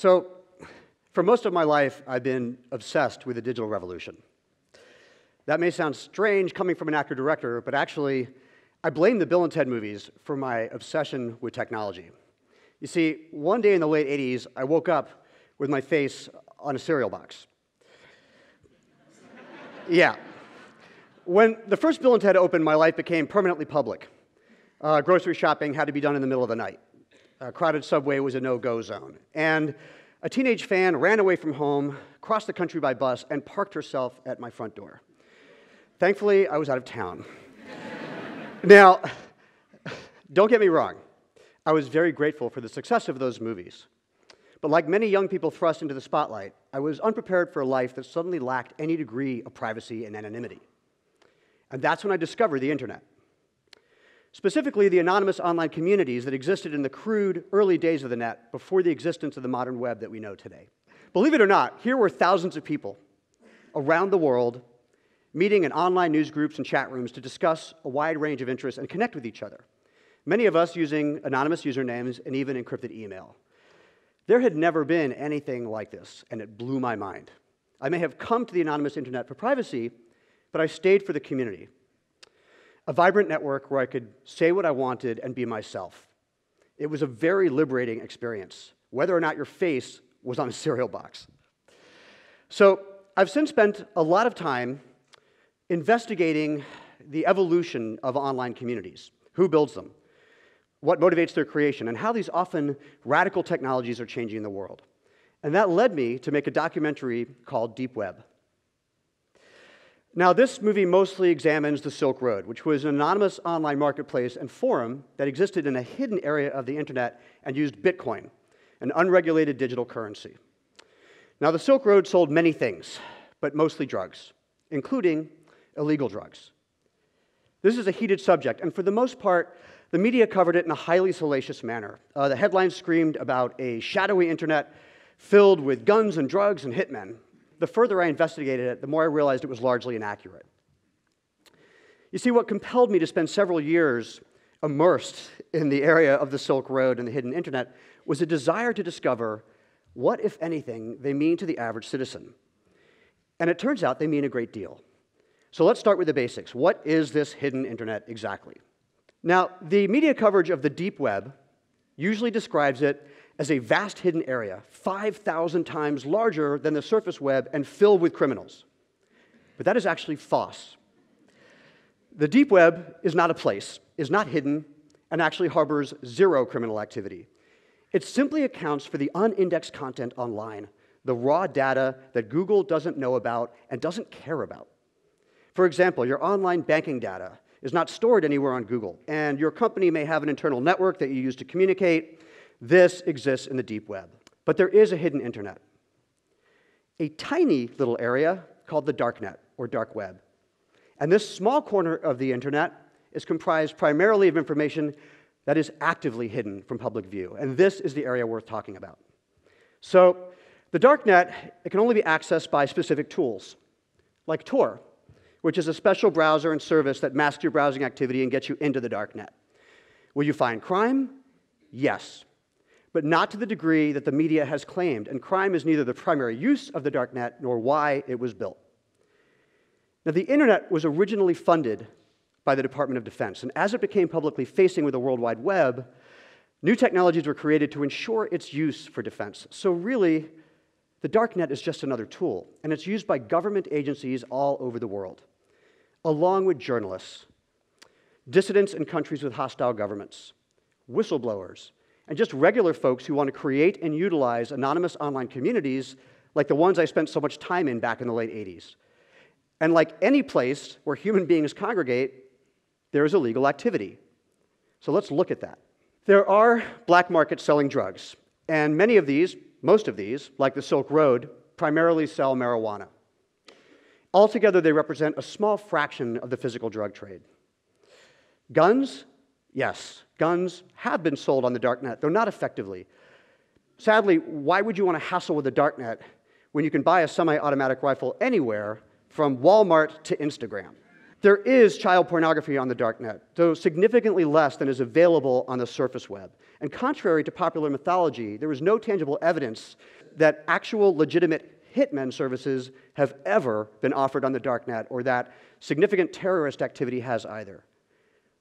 So, for most of my life, I've been obsessed with the digital revolution. That may sound strange coming from an actor director, but actually, I blame the Bill and Ted movies for my obsession with technology. You see, one day in the late 80s, I woke up with my face on a cereal box. yeah. When the first Bill and Ted opened, my life became permanently public. Uh, grocery shopping had to be done in the middle of the night. A crowded subway was a no go zone. And a teenage fan ran away from home, crossed the country by bus, and parked herself at my front door. Thankfully, I was out of town. now, don't get me wrong, I was very grateful for the success of those movies. But like many young people thrust into the spotlight, I was unprepared for a life that suddenly lacked any degree of privacy and anonymity. And that's when I discovered the internet. Specifically, the anonymous online communities that existed in the crude early days of the net before the existence of the modern web that we know today. Believe it or not, here were thousands of people around the world meeting in online news groups and chat rooms to discuss a wide range of interests and connect with each other. Many of us using anonymous usernames and even encrypted email. There had never been anything like this, and it blew my mind. I may have come to the anonymous internet for privacy, but I stayed for the community, a vibrant network where I could say what I wanted and be myself. It was a very liberating experience, whether or not your face was on a cereal box. So, I've since spent a lot of time investigating the evolution of online communities. Who builds them? What motivates their creation? And how these often radical technologies are changing the world. And that led me to make a documentary called Deep Web. Now, this movie mostly examines the Silk Road, which was an anonymous online marketplace and forum that existed in a hidden area of the internet and used Bitcoin, an unregulated digital currency. Now, the Silk Road sold many things, but mostly drugs, including illegal drugs. This is a heated subject, and for the most part, the media covered it in a highly salacious manner. Uh, the headlines screamed about a shadowy internet filled with guns and drugs and hitmen, the further I investigated it, the more I realized it was largely inaccurate. You see, what compelled me to spend several years immersed in the area of the Silk Road and the hidden internet was a desire to discover what, if anything, they mean to the average citizen. And it turns out they mean a great deal. So let's start with the basics. What is this hidden internet exactly? Now, the media coverage of the deep web usually describes it as a vast hidden area, 5,000 times larger than the surface web and filled with criminals. But that is actually false. The deep web is not a place, is not hidden, and actually harbors zero criminal activity. It simply accounts for the unindexed content online, the raw data that Google doesn't know about and doesn't care about. For example, your online banking data is not stored anywhere on Google, and your company may have an internal network that you use to communicate, this exists in the deep web. But there is a hidden internet, a tiny little area called the darknet or dark web. And this small corner of the internet is comprised primarily of information that is actively hidden from public view. And this is the area worth talking about. So, the darknet it can only be accessed by specific tools, like Tor, which is a special browser and service that masks your browsing activity and gets you into the darknet. Will you find crime? Yes but not to the degree that the media has claimed, and crime is neither the primary use of the darknet nor why it was built. Now, the internet was originally funded by the Department of Defense, and as it became publicly facing with the World Wide Web, new technologies were created to ensure its use for defense. So, really, the darknet is just another tool, and it's used by government agencies all over the world, along with journalists, dissidents in countries with hostile governments, whistleblowers, and just regular folks who want to create and utilize anonymous online communities like the ones I spent so much time in back in the late 80s. And like any place where human beings congregate, there is illegal activity. So let's look at that. There are black markets selling drugs, and many of these, most of these, like the Silk Road, primarily sell marijuana. Altogether, they represent a small fraction of the physical drug trade. Guns Yes, guns have been sold on the darknet, though not effectively. Sadly, why would you want to hassle with the darknet when you can buy a semi automatic rifle anywhere from Walmart to Instagram? There is child pornography on the darknet, though significantly less than is available on the surface web. And contrary to popular mythology, there is no tangible evidence that actual legitimate hitmen services have ever been offered on the darknet or that significant terrorist activity has either,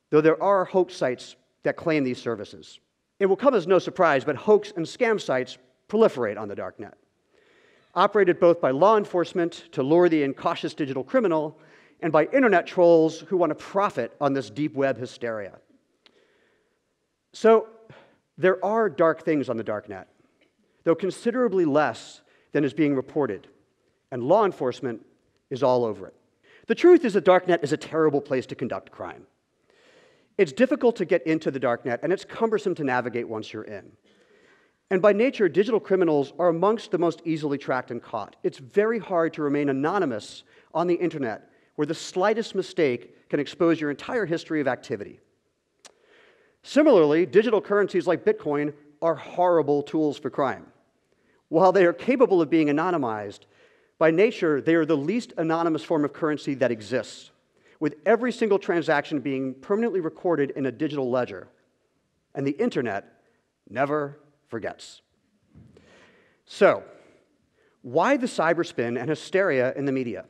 though there are hoax sites that claim these services. It will come as no surprise, but hoax and scam sites proliferate on the darknet. Operated both by law enforcement to lure the incautious digital criminal and by internet trolls who want to profit on this deep web hysteria. So, there are dark things on the darknet, though considerably less than is being reported, and law enforcement is all over it. The truth is, that darknet is a terrible place to conduct crime. It's difficult to get into the darknet, and it's cumbersome to navigate once you're in. And by nature, digital criminals are amongst the most easily tracked and caught. It's very hard to remain anonymous on the internet, where the slightest mistake can expose your entire history of activity. Similarly, digital currencies like Bitcoin are horrible tools for crime. While they are capable of being anonymized, by nature, they are the least anonymous form of currency that exists, with every single transaction being permanently recorded in a digital ledger. And the internet never forgets. So, why the cyberspin and hysteria in the media?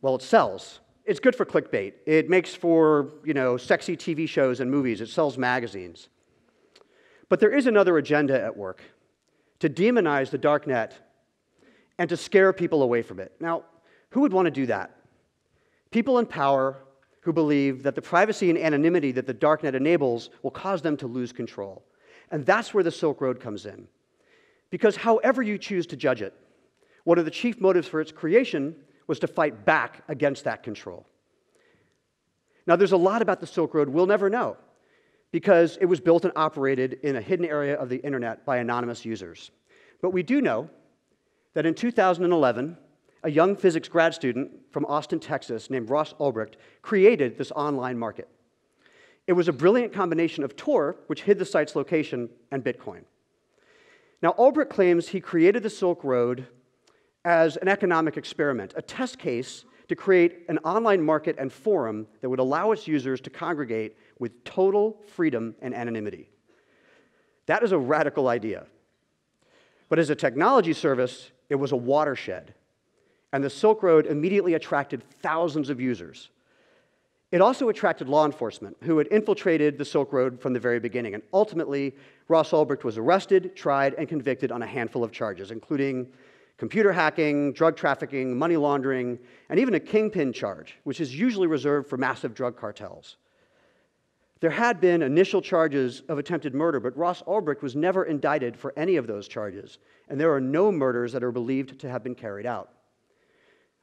Well, it sells. It's good for clickbait. It makes for, you know, sexy TV shows and movies. It sells magazines. But there is another agenda at work to demonize the dark net and to scare people away from it. Now, who would want to do that? People in power who believe that the privacy and anonymity that the darknet enables will cause them to lose control. And that's where the Silk Road comes in. Because however you choose to judge it, one of the chief motives for its creation was to fight back against that control. Now, there's a lot about the Silk Road we'll never know because it was built and operated in a hidden area of the internet by anonymous users. But we do know that in 2011, a young physics grad student from Austin, Texas, named Ross Ulbricht, created this online market. It was a brilliant combination of Tor, which hid the site's location, and Bitcoin. Now, Ulbricht claims he created the Silk Road as an economic experiment, a test case to create an online market and forum that would allow its users to congregate with total freedom and anonymity. That is a radical idea. But as a technology service, it was a watershed. And the Silk Road immediately attracted thousands of users. It also attracted law enforcement, who had infiltrated the Silk Road from the very beginning. And ultimately, Ross Ulbricht was arrested, tried, and convicted on a handful of charges, including computer hacking, drug trafficking, money laundering, and even a kingpin charge, which is usually reserved for massive drug cartels. There had been initial charges of attempted murder, but Ross Ulbricht was never indicted for any of those charges, and there are no murders that are believed to have been carried out.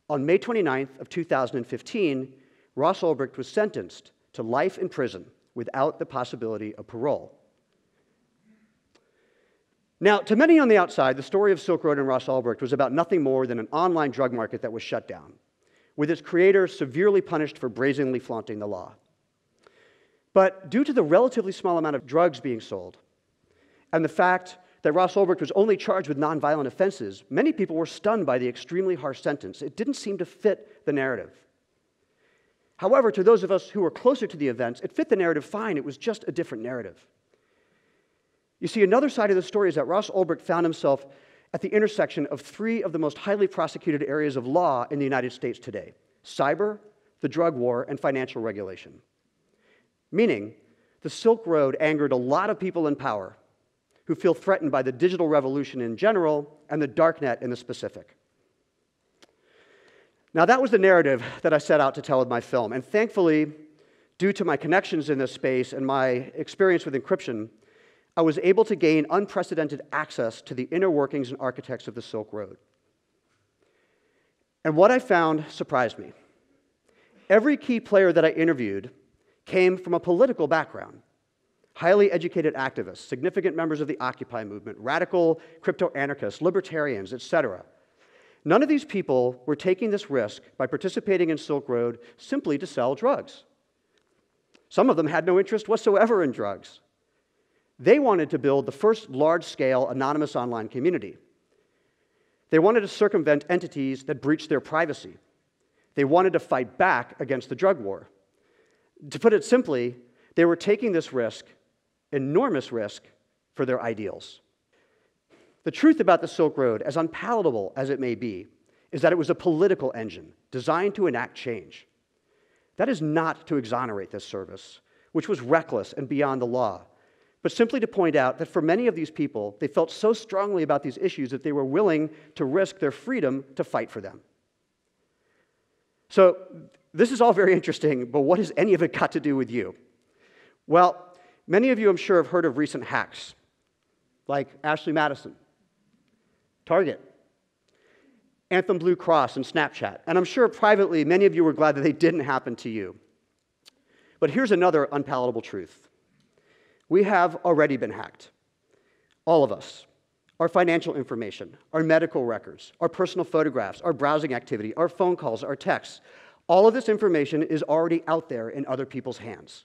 On May 29th of 2015, Ross Ulbricht was sentenced to life in prison without the possibility of parole. Now, to many on the outside, the story of Silk Road and Ross Ulbricht was about nothing more than an online drug market that was shut down, with its creator severely punished for brazenly flaunting the law. But due to the relatively small amount of drugs being sold and the fact that Ross Ulbricht was only charged with nonviolent offenses, many people were stunned by the extremely harsh sentence. It didn't seem to fit the narrative. However, to those of us who were closer to the events, it fit the narrative fine. It was just a different narrative. You see, another side of the story is that Ross Ulbricht found himself at the intersection of three of the most highly prosecuted areas of law in the United States today cyber, the drug war, and financial regulation. Meaning, the Silk Road angered a lot of people in power who feel threatened by the digital revolution in general and the darknet in the specific. Now, that was the narrative that I set out to tell with my film. And thankfully, due to my connections in this space and my experience with encryption, I was able to gain unprecedented access to the inner workings and architects of the Silk Road. And what I found surprised me. Every key player that I interviewed came from a political background highly educated activists, significant members of the Occupy movement, radical crypto anarchists, libertarians, etc. None of these people were taking this risk by participating in Silk Road simply to sell drugs. Some of them had no interest whatsoever in drugs. They wanted to build the first large scale anonymous online community. They wanted to circumvent entities that breached their privacy. They wanted to fight back against the drug war. To put it simply, they were taking this risk, enormous risk, for their ideals. The truth about the Silk Road, as unpalatable as it may be, is that it was a political engine designed to enact change. That is not to exonerate this service, which was reckless and beyond the law, but simply to point out that for many of these people, they felt so strongly about these issues that they were willing to risk their freedom to fight for them. So, this is all very interesting, but what has any of it got to do with you? Well, many of you, I'm sure, have heard of recent hacks, like Ashley Madison, Target, Anthem Blue Cross, and Snapchat. And I'm sure privately, many of you were glad that they didn't happen to you. But here's another unpalatable truth we have already been hacked. All of us. Our financial information, our medical records, our personal photographs, our browsing activity, our phone calls, our texts. All of this information is already out there in other people's hands.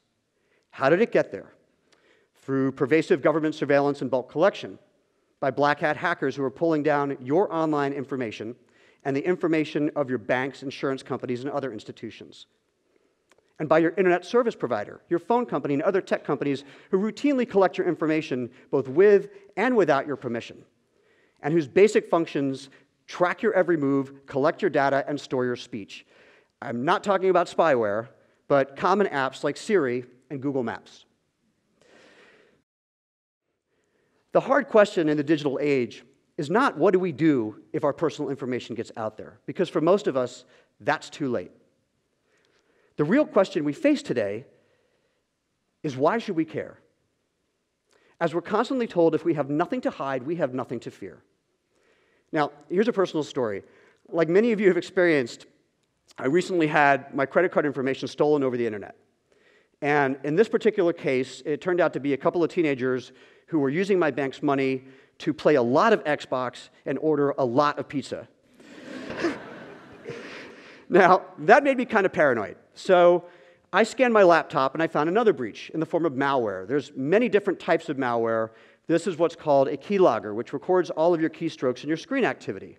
How did it get there? Through pervasive government surveillance and bulk collection, by black hat hackers who are pulling down your online information and the information of your banks, insurance companies, and other institutions and by your internet service provider, your phone company, and other tech companies who routinely collect your information both with and without your permission, and whose basic functions track your every move, collect your data, and store your speech. I'm not talking about spyware, but common apps like Siri and Google Maps. The hard question in the digital age is not what do we do if our personal information gets out there? Because for most of us, that's too late. The real question we face today is why should we care? As we're constantly told, if we have nothing to hide, we have nothing to fear. Now, here's a personal story. Like many of you have experienced, I recently had my credit card information stolen over the internet. And in this particular case, it turned out to be a couple of teenagers who were using my bank's money to play a lot of Xbox and order a lot of pizza. now, that made me kind of paranoid. So I scanned my laptop and I found another breach in the form of malware. There's many different types of malware. This is what's called a keylogger, which records all of your keystrokes and your screen activity.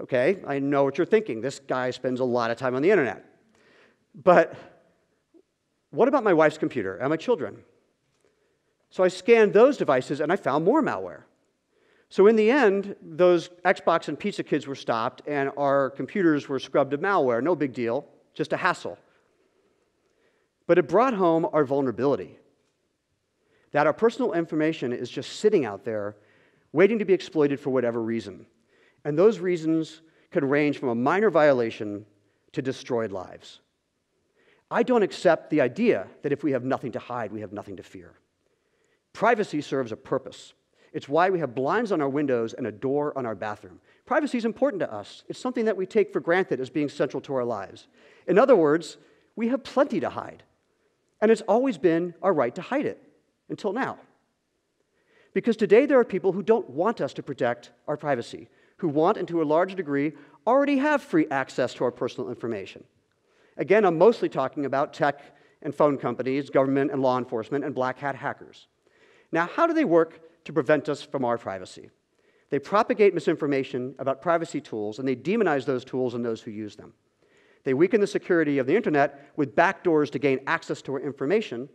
Okay, I know what you're thinking. This guy spends a lot of time on the internet. But what about my wife's computer and my children? So I scanned those devices and I found more malware. So in the end, those Xbox and Pizza Kids were stopped and our computers were scrubbed of malware. No big deal just a hassle. But it brought home our vulnerability that our personal information is just sitting out there waiting to be exploited for whatever reason. And those reasons can range from a minor violation to destroyed lives. I don't accept the idea that if we have nothing to hide, we have nothing to fear. Privacy serves a purpose. It's why we have blinds on our windows and a door on our bathroom. Privacy is important to us. It's something that we take for granted as being central to our lives. In other words, we have plenty to hide. And it's always been our right to hide it until now. Because today there are people who don't want us to protect our privacy, who want and to a large degree already have free access to our personal information. Again, I'm mostly talking about tech and phone companies, government and law enforcement, and black hat hackers. Now, how do they work to prevent us from our privacy? They propagate misinformation about privacy tools and they demonize those tools and those who use them. They weaken the security of the internet with backdoors to gain access to our information,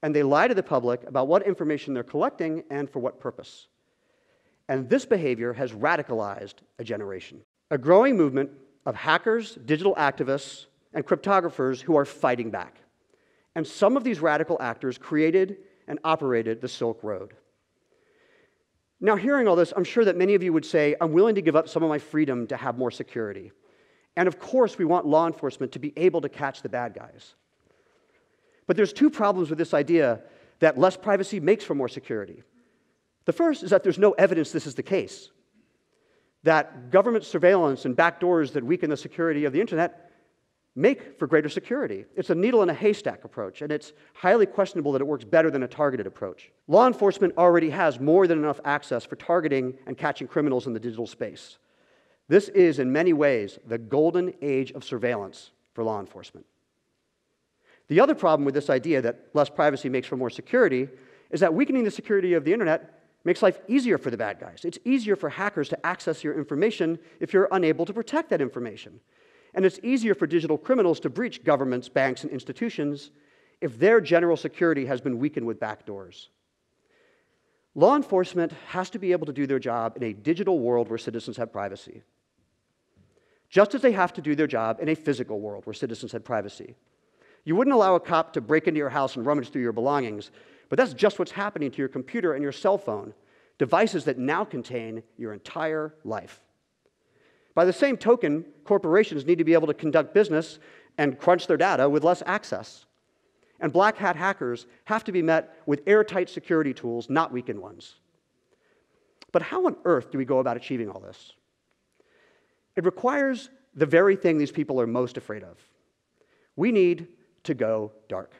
and they lie to the public about what information they're collecting and for what purpose. And this behavior has radicalized a generation. A growing movement of hackers, digital activists, and cryptographers who are fighting back. And some of these radical actors created and operated the Silk Road. Now, hearing all this, I'm sure that many of you would say, I'm willing to give up some of my freedom to have more security. And of course, we want law enforcement to be able to catch the bad guys. But there's two problems with this idea that less privacy makes for more security. The first is that there's no evidence this is the case. That government surveillance and backdoors that weaken the security of the internet make for greater security. It's a needle in a haystack approach, and it's highly questionable that it works better than a targeted approach. Law enforcement already has more than enough access for targeting and catching criminals in the digital space. This is, in many ways, the golden age of surveillance for law enforcement. The other problem with this idea that less privacy makes for more security is that weakening the security of the internet makes life easier for the bad guys. It's easier for hackers to access your information if you're unable to protect that information. And it's easier for digital criminals to breach governments, banks, and institutions if their general security has been weakened with backdoors. Law enforcement has to be able to do their job in a digital world where citizens have privacy, just as they have to do their job in a physical world where citizens have privacy. You wouldn't allow a cop to break into your house and rummage through your belongings, but that's just what's happening to your computer and your cell phone, devices that now contain your entire life. By the same token, corporations need to be able to conduct business and crunch their data with less access. And black hat hackers have to be met with airtight security tools, not weakened ones. But how on earth do we go about achieving all this? It requires the very thing these people are most afraid of. We need to go dark.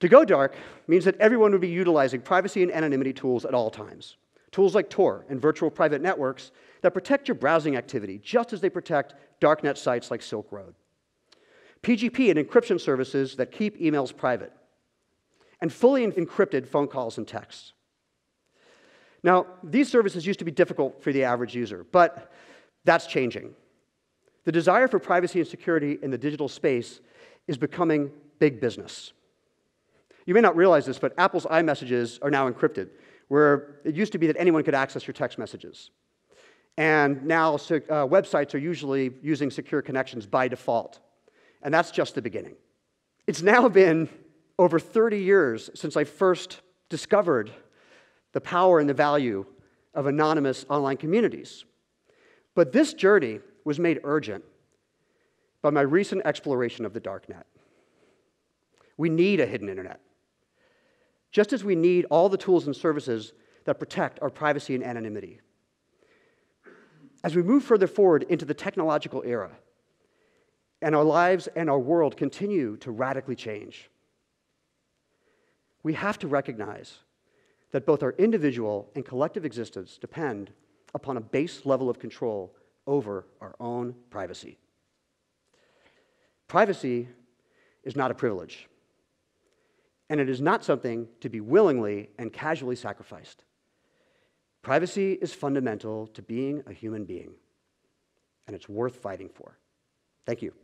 To go dark means that everyone would be utilizing privacy and anonymity tools at all times. Tools like Tor and virtual private networks that protect your browsing activity just as they protect darknet sites like Silk Road. PGP and encryption services that keep emails private. And fully encrypted phone calls and texts. Now, these services used to be difficult for the average user, but that's changing. The desire for privacy and security in the digital space is becoming big business. You may not realize this, but Apple's iMessages are now encrypted, where it used to be that anyone could access your text messages. And now uh, websites are usually using secure connections by default. And that's just the beginning. It's now been over 30 years since I first discovered the power and the value of anonymous online communities. But this journey was made urgent by my recent exploration of the darknet. We need a hidden internet just as we need all the tools and services that protect our privacy and anonymity. As we move further forward into the technological era, and our lives and our world continue to radically change, we have to recognize that both our individual and collective existence depend upon a base level of control over our own privacy. Privacy is not a privilege and it is not something to be willingly and casually sacrificed. Privacy is fundamental to being a human being, and it's worth fighting for. Thank you.